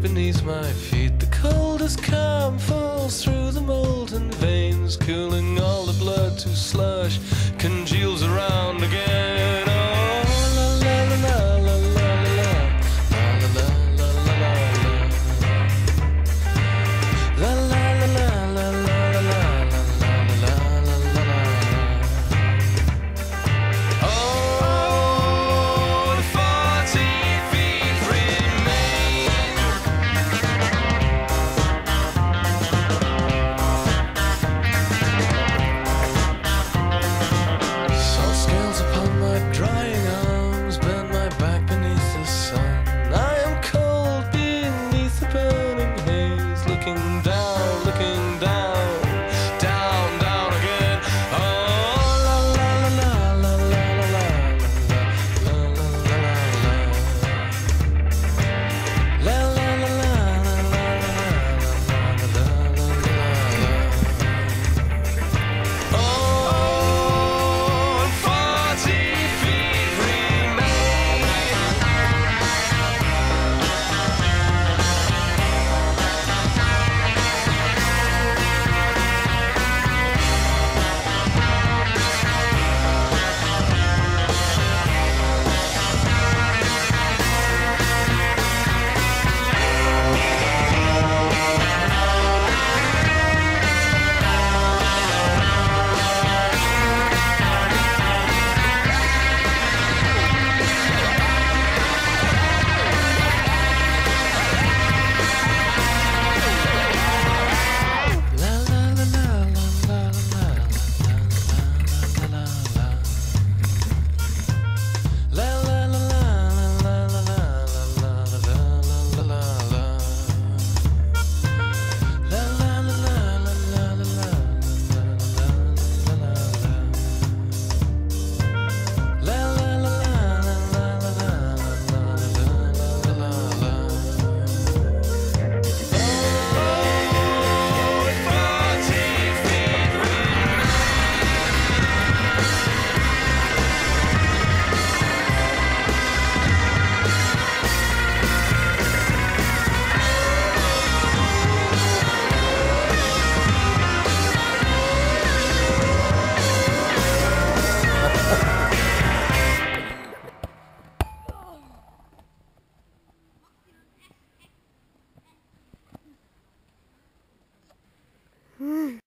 beneath my feet. The coldest calm falls through the molten veins, cooling all the blood to slush, congeals around again. Mm.